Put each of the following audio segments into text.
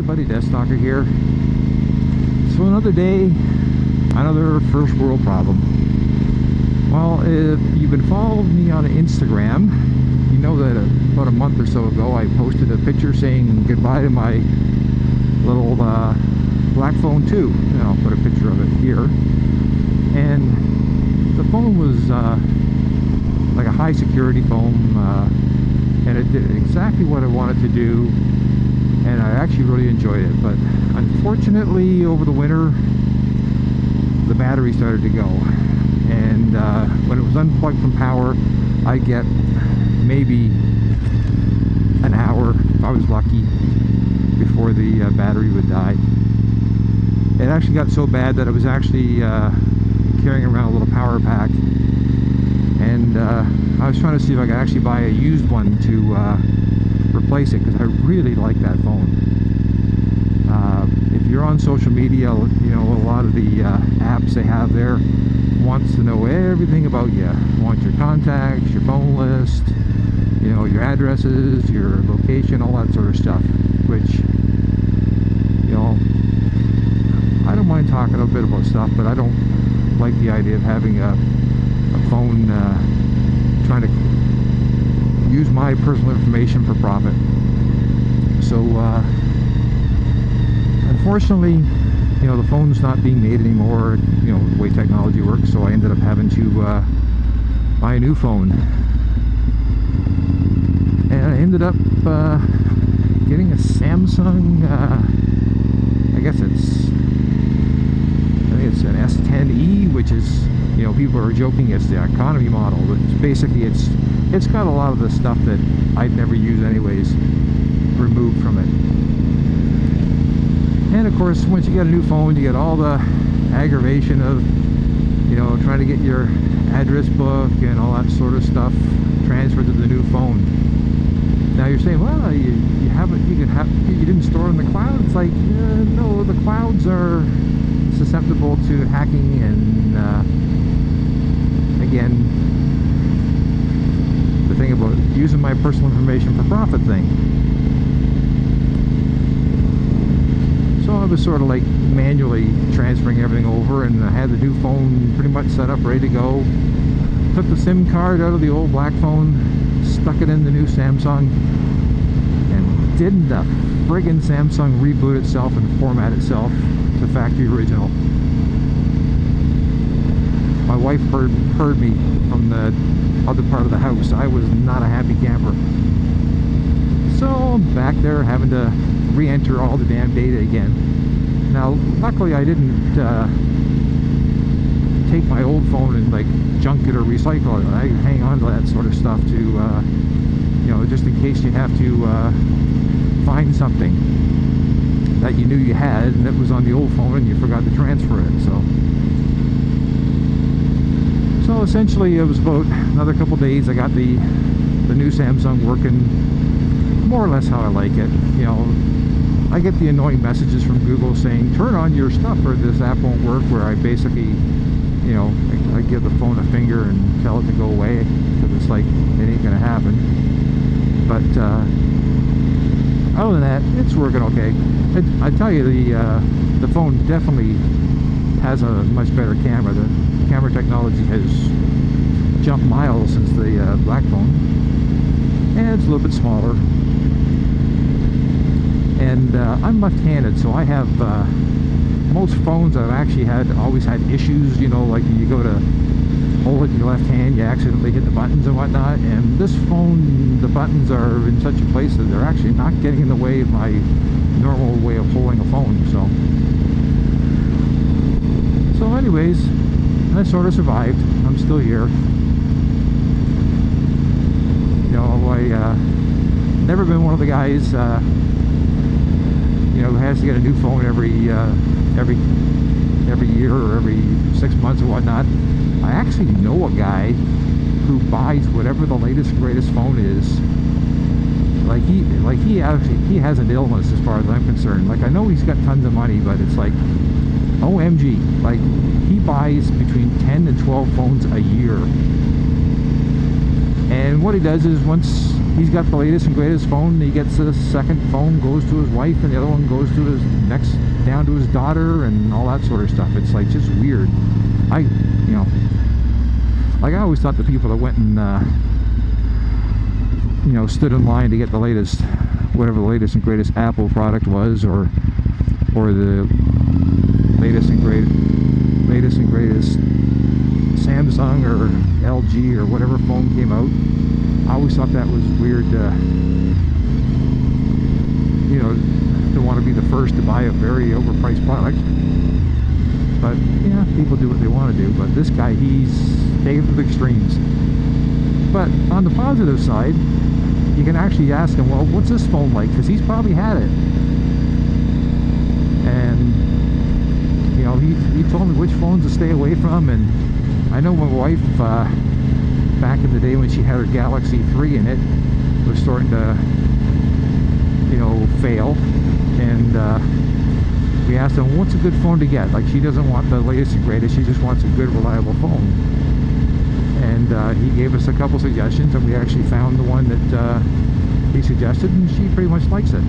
everybody, Deathstalker here. So another day, another first world problem. Well, if you've been following me on Instagram, you know that about a month or so ago I posted a picture saying goodbye to my little uh, Blackphone 2. And I'll put a picture of it here. And the phone was uh, like a high security phone uh, and it did exactly what I wanted to do and I actually really enjoyed it but unfortunately over the winter the battery started to go. And uh, when it was unplugged from power I get maybe an hour if I was lucky before the uh, battery would die. It actually got so bad that I was actually uh, carrying around a little power pack. And uh, I was trying to see if I could actually buy a used one to uh, replace it because I really like that phone. Uh, if you're on social media, you know, a lot of the uh, apps they have there wants to know everything about you. Wants your contacts, your phone list, you know, your addresses, your location, all that sort of stuff, which, you know, I don't mind talking a bit about stuff, but I don't like the idea of having a phone uh, trying to use my personal information for profit. So, uh, unfortunately, you know, the phone's not being made anymore, you know, the way technology works, so I ended up having to uh, buy a new phone. And I ended up uh, getting a Samsung, uh, I guess it's, I think it's an S10e, which is you know people are joking it's the economy model but basically it's it's got a lot of the stuff that I'd never use anyways removed from it. And of course once you get a new phone you get all the aggravation of you know trying to get your address book and all that sort of stuff transferred to the new phone. Now you're saying well you, you haven't you have you didn't store in the cloud. It's like uh, no the clouds are susceptible to hacking and uh, again the thing about using my personal information for profit thing. So I was sort of like manually transferring everything over and I had the new phone pretty much set up ready to go. Took the SIM card out of the old Blackphone stuck it in the new Samsung and didn't the friggin' Samsung reboot itself and format itself to factory original my wife heard heard me from the other part of the house. I was not a happy camper. So I'm back there having to re-enter all the damn data again. Now, luckily I didn't uh, take my old phone and like junk it or recycle it. I hang on to that sort of stuff to, uh, you know, just in case you have to uh, find something that you knew you had and it was on the old phone and you forgot to transfer it. So so essentially it was about another couple days I got the the new Samsung working more or less how I like it you know. I get the annoying messages from Google saying turn on your stuff or this app won't work where I basically you know I, I give the phone a finger and tell it to go away because it's like it ain't gonna happen. But uh, other than that it's working okay. It, I tell you the uh, the phone definitely has a much better camera the camera technology has jumped miles since the uh, Blackphone. And it's a little bit smaller. And uh, I'm left-handed so I have uh, most phones I've actually had always had issues you know like you go to hold it in your left hand you accidentally hit the buttons and whatnot. And this phone the buttons are in such a place that they're actually not getting in the way of my normal way of holding a phone so. So anyways I sort of survived. I'm still here. You know, I uh, never been one of the guys, uh, you know, who has to get a new phone every uh, every every year or every six months or whatnot. I actually know a guy who buys whatever the latest greatest phone is. Like he, like he actually, he has an illness as far as I'm concerned. Like I know he's got tons of money, but it's like OMG, like buys between 10 and 12 phones a year. And what he does is once he's got the latest and greatest phone. He gets a second phone, goes to his wife, and the other one goes to his next down to his daughter, and all that sort of stuff. It's like just weird. I, you know, like I always thought the people that went and uh, you know stood in line to get the latest, whatever the latest and greatest Apple product was, or or the latest and great latest and greatest Samsung or LG or whatever phone came out. I always thought that was weird. You know, to want to be the first to buy a very overpriced product. But yeah, people do what they want to do. But this guy, he's taken to the extremes. But on the positive side, you can actually ask him, well, what's this phone like? Because he's probably had it. And, you know, he, he told me which phones to stay away from. And I know my wife, uh, back in the day when she had her Galaxy 3 in it, was starting to, you know, fail. And, uh, we asked him what's a good phone to get like she doesn't want the latest and greatest she just wants a good reliable phone and uh, he gave us a couple suggestions and we actually found the one that uh, he suggested and she pretty much likes it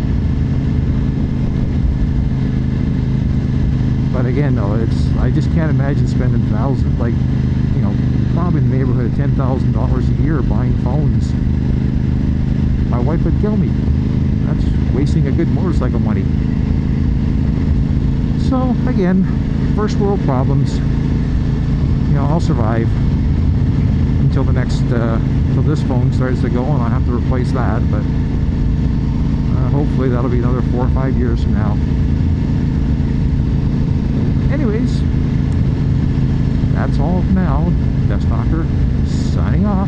but again though it's I just can't imagine spending thousands like you know probably in the neighborhood of ten thousand dollars a year buying phones. My wife would kill me. That's wasting a good motorcycle money. So again first world problems. You know I'll survive until the next uh, until this phone starts to go and I'll have to replace that but uh, hopefully that'll be another four or five years from now anyways that's all for now. Death Stalker signing off